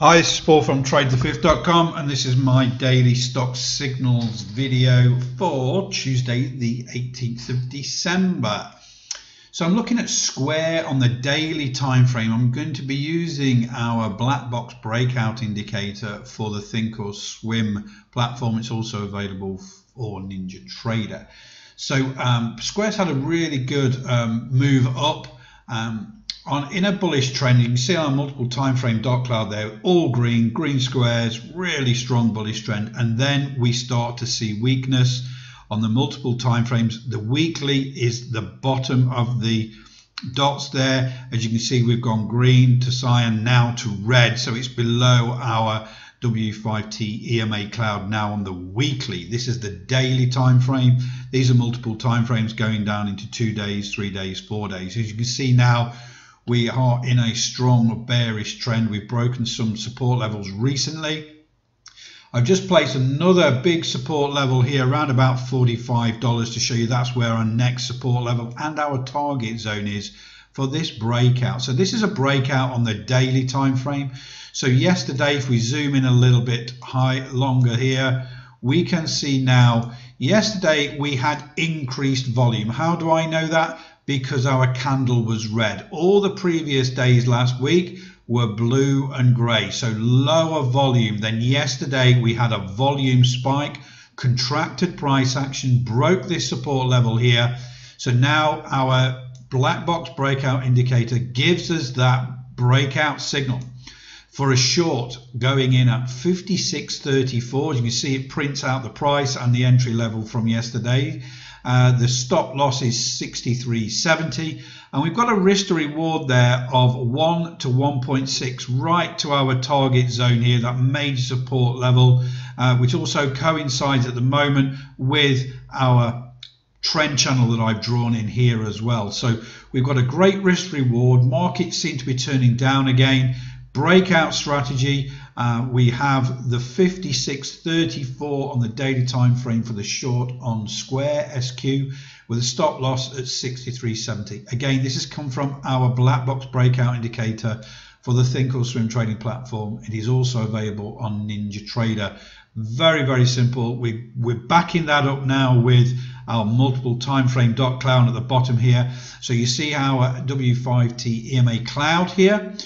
Hi, is Paul from TradeTheFifth.com and this is my daily stock signals video for Tuesday the 18th of December. So I'm looking at Square on the daily time frame. I'm going to be using our black box breakout indicator for the Thinkorswim platform. It's also available for NinjaTrader. So um, Square's had a really good um, move up. Um, on in a bullish trend, you can see on multiple time frame dot cloud there, all green, green squares, really strong bullish trend, and then we start to see weakness on the multiple time frames. The weekly is the bottom of the dots there. As you can see, we've gone green to cyan, now to red, so it's below our W5T EMA cloud now on the weekly. This is the daily time frame. These are multiple time frames going down into two days, three days, four days. As you can see now, we are in a strong bearish trend. We've broken some support levels recently. I've just placed another big support level here around about $45 to show you that's where our next support level and our target zone is for this breakout. So this is a breakout on the daily time frame. So yesterday, if we zoom in a little bit high longer here, we can see now yesterday we had increased volume. How do I know that? Because our candle was red. All the previous days last week were blue and grey, so lower volume. Then yesterday we had a volume spike, contracted price action, broke this support level here. So now our black box breakout indicator gives us that breakout signal for a short going in at 56.34. You can see it prints out the price and the entry level from yesterday. Uh, the stop loss is 63.70 and we've got a risk to reward there of 1 to 1.6 right to our target zone here that major support level uh, which also coincides at the moment with our trend channel that I've drawn in here as well so we've got a great risk reward markets seem to be turning down again breakout strategy uh, we have the 56.34 on the daily time frame for the short on Square SQ with a stop loss at 63.70. Again, this has come from our black box breakout indicator for the Thinkorswim trading platform. It is also available on NinjaTrader. Very, very simple. We, we're backing that up now with our multiple time frame dot cloud at the bottom here. So you see our W5T EMA cloud here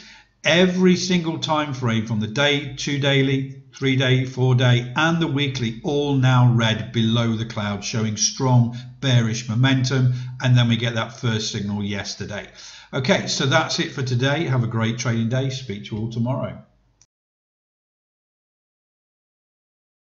every single time frame from the day, two daily, three day, four day, and the weekly, all now red below the cloud, showing strong bearish momentum. And then we get that first signal yesterday. Okay, so that's it for today. Have a great trading day. Speak to you all tomorrow.